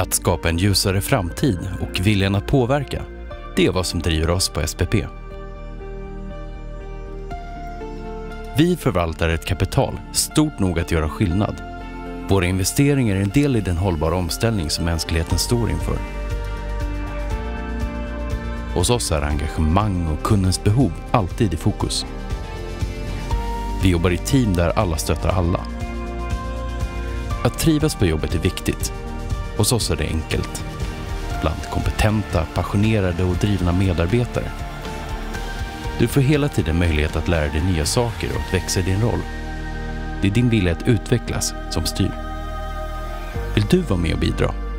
Att skapa en ljusare framtid och viljan att påverka, det är vad som driver oss på SPP. Vi förvaltar ett kapital stort nog att göra skillnad. Våra investeringar är en del i den hållbara omställning som mänskligheten står inför. Hos oss är engagemang och kundens behov alltid i fokus. Vi jobbar i team där alla stöttar alla. Att trivas på jobbet är viktigt. Hos oss är det enkelt. Bland kompetenta, passionerade och drivna medarbetare. Du får hela tiden möjlighet att lära dig nya saker och att växa i din roll. Det är din vilja att utvecklas som styr. Vill du vara med och bidra?